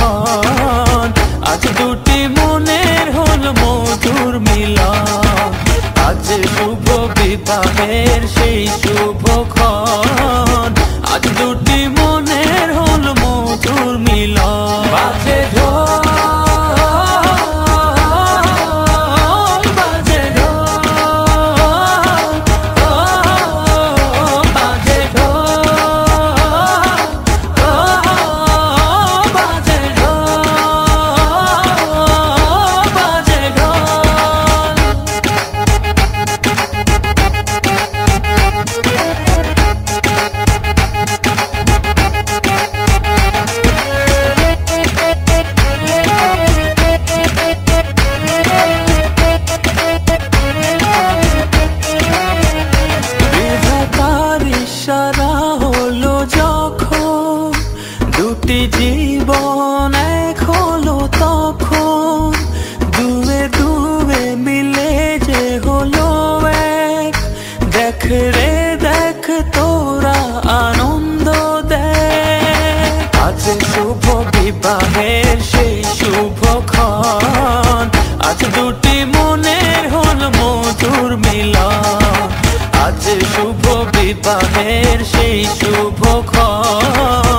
শুভক্ষণ আজ দুটি মনের হল মধুর মিলন। আজ শুভ বিবাহের সেই বিবাহের সেই শুভক্ষণ আজ দুটি মনের হল মধুর মিলন। আজ শুভ বিবাহের সেই শুভক্ষণ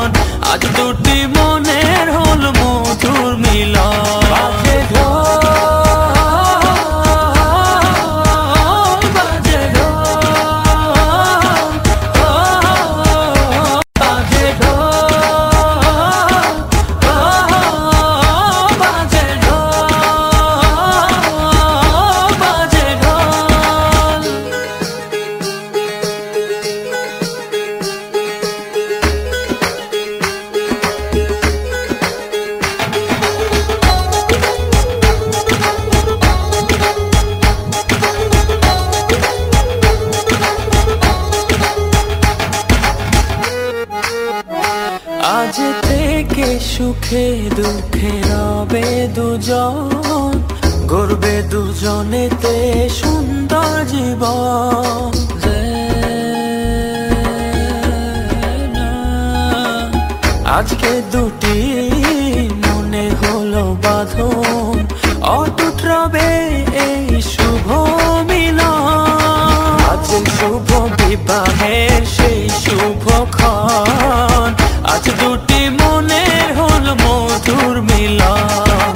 আজ থেকে সুখে দুঃখে রবে দুজন গর্বে দুজনেতে সুন্দর জীবন। আজকে দুটি মনে হলো বাঁধন, অটুট রবে এই শুভ মিলন। আজ শুভ বিবাহের সেই শুভ ক্ষণ। আজ দুটি মনের হল মধুর মিলন।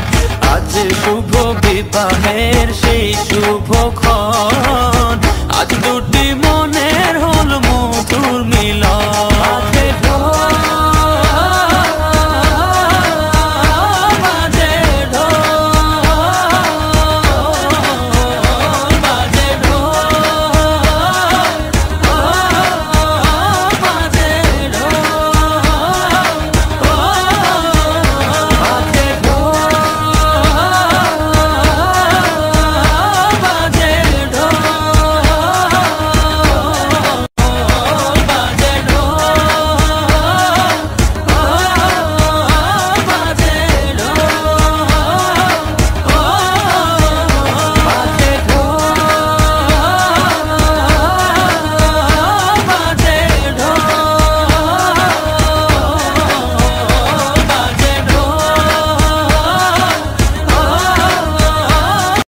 আজ শুভ বিবাহের সেই শুভ খবর